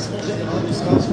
Parece que o general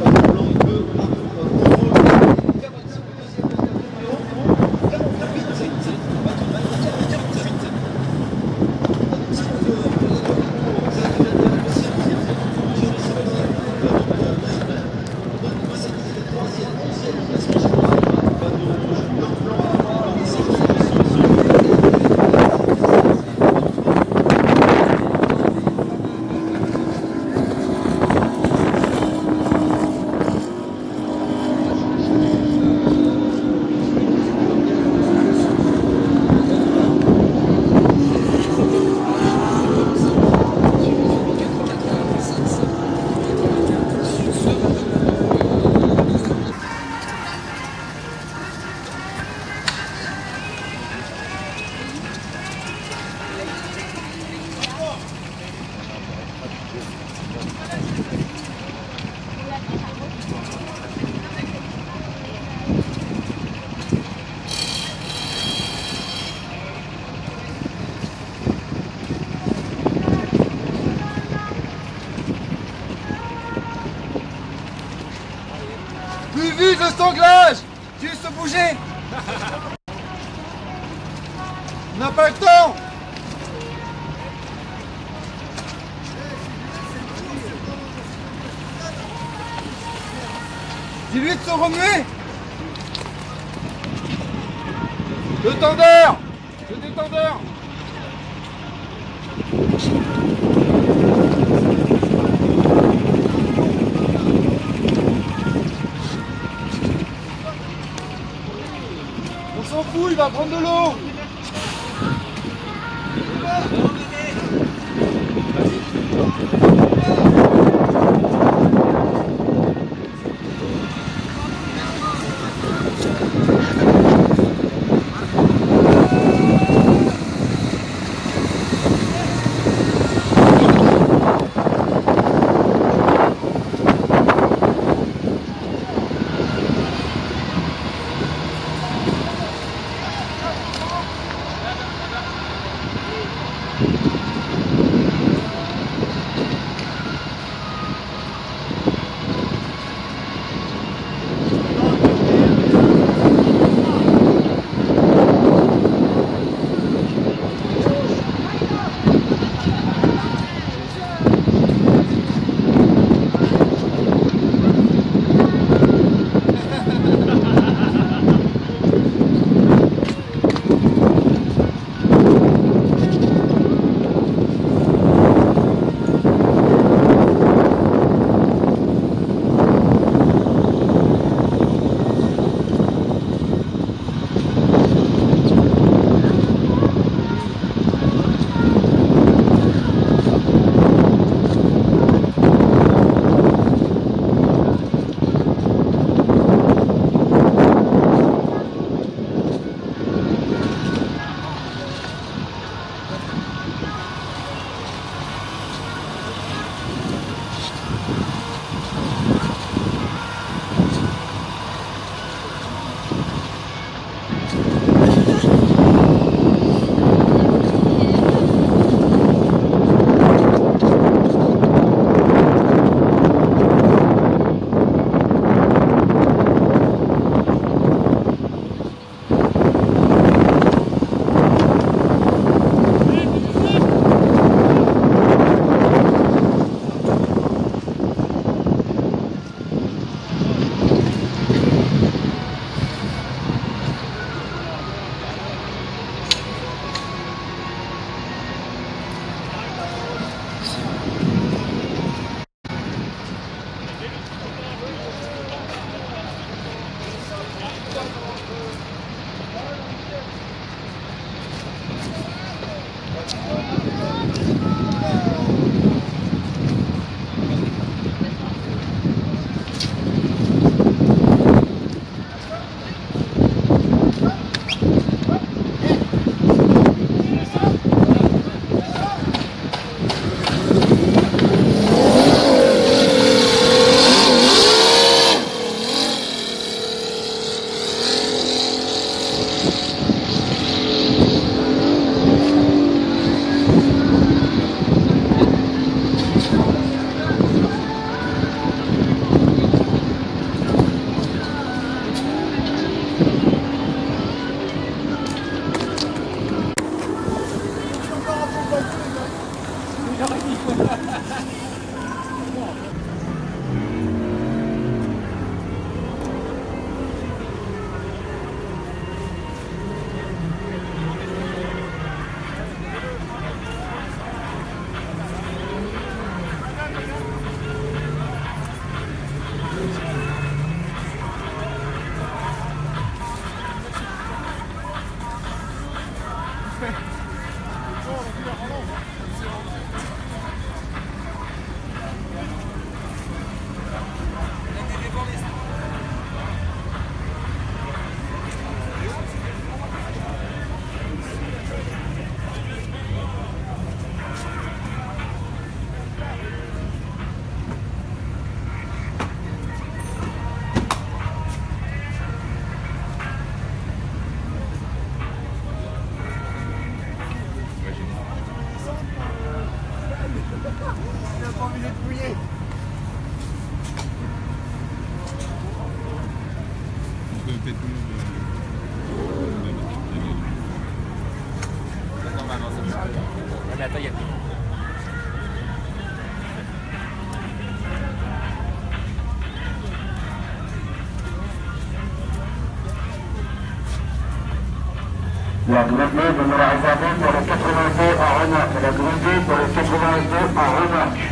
Dis-lui de se remuer Le tendeur Le détendeur. On s'en fout, il va prendre de l'eau. La grande pour le 82 à Renac.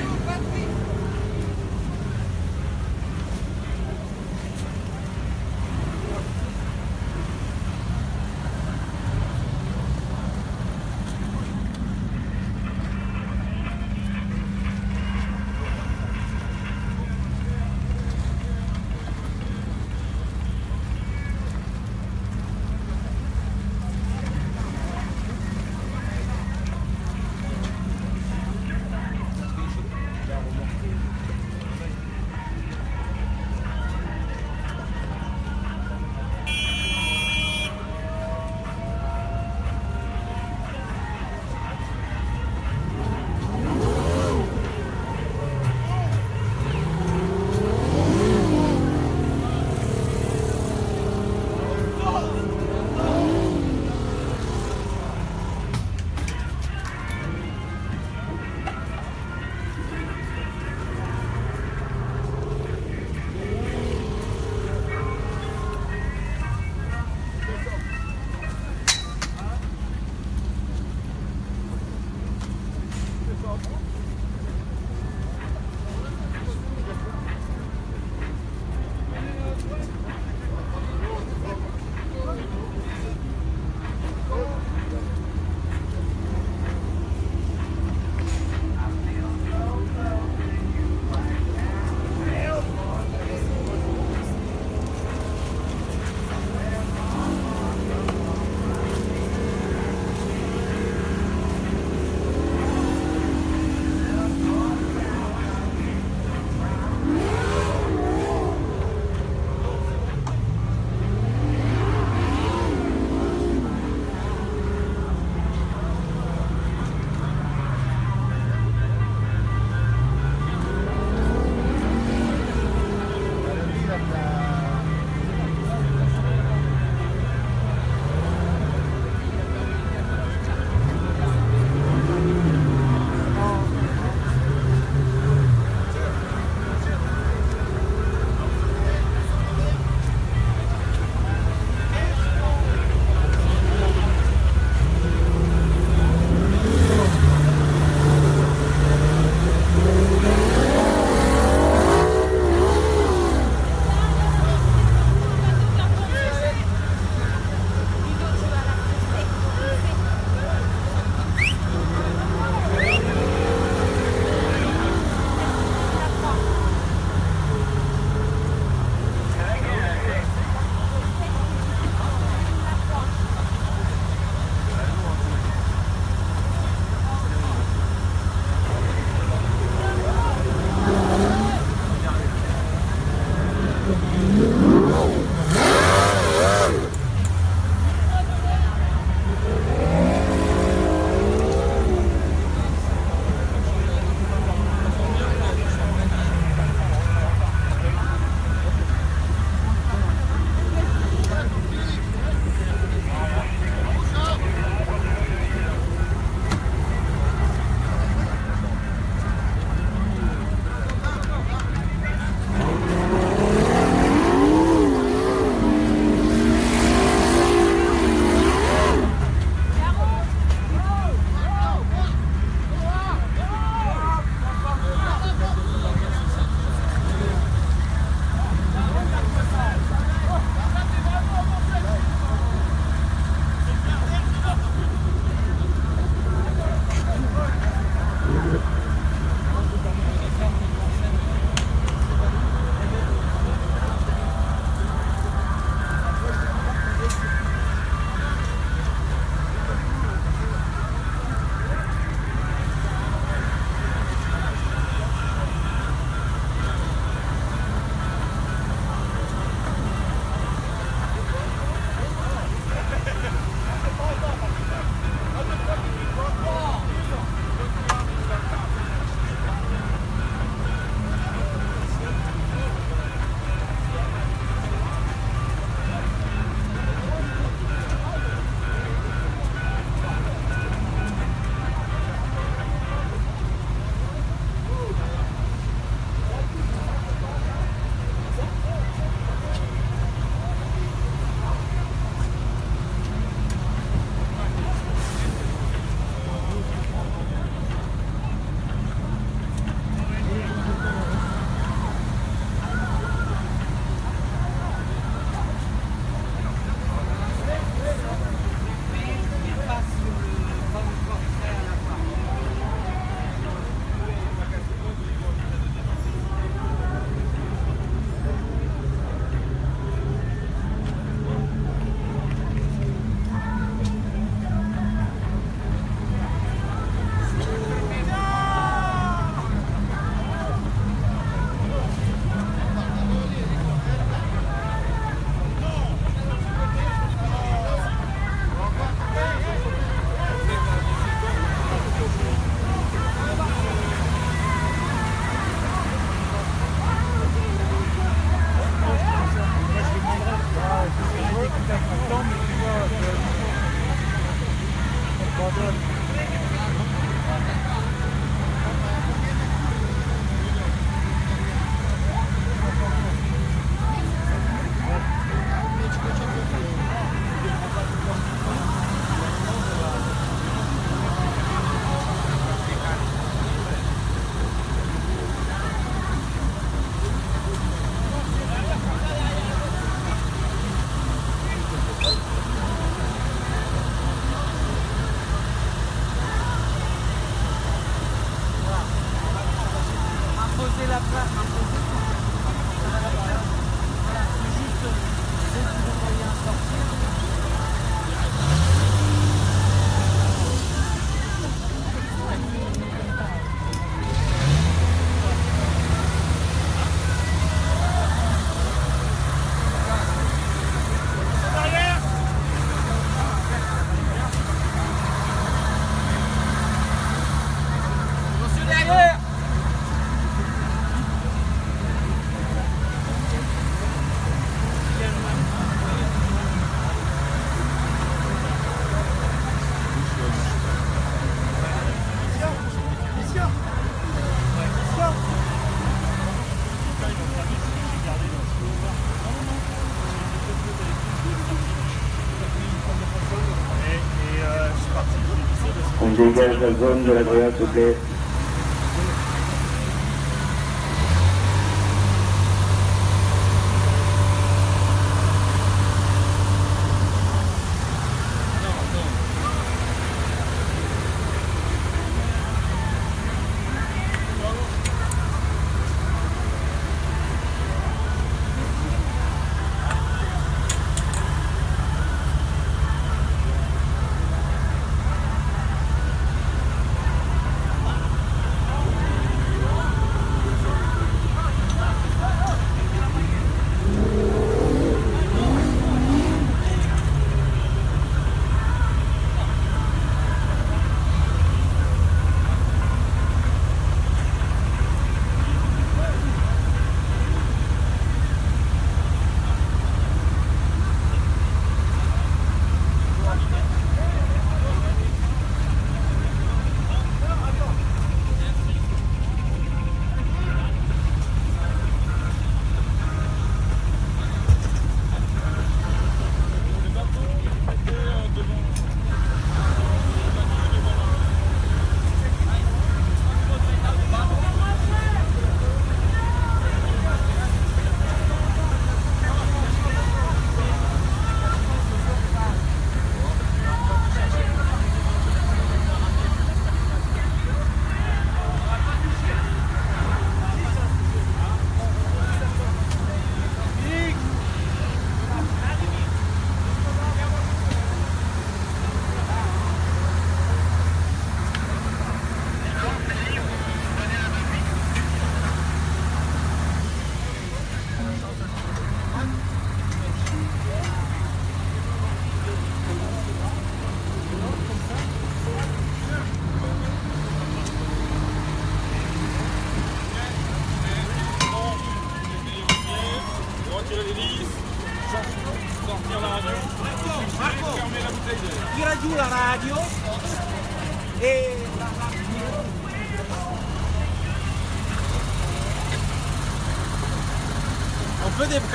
Dégage la zone de la grua, s'il vous plaît.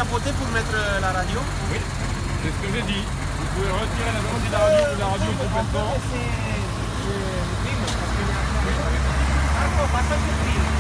Décapoter pour mettre la radio C'est ce que j'ai dit. Vous pouvez retirer la sortie de la radio ou la radio complètement. La